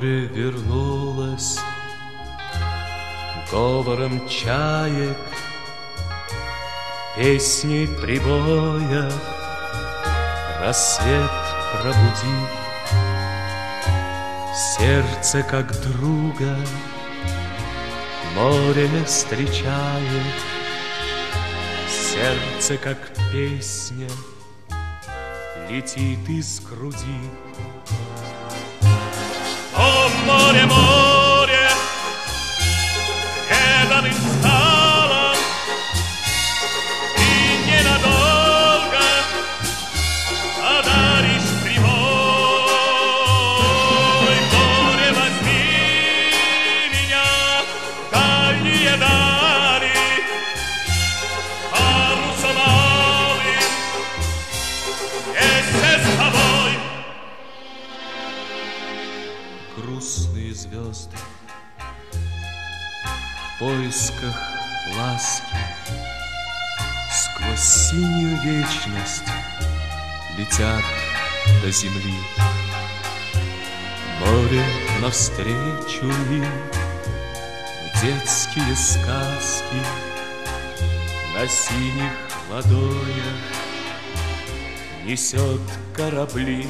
море вернулось. Говором чаек, песней прибоя Рассвет пробуди. Сердце как друга Море встречает. Сердце как песня Летит из груди. О, море, море, грустные звезды В поисках ласки. Сквозь синюю вечность Летят до земли. Море навстречу им детские сказки На синих ладонях Несет корабли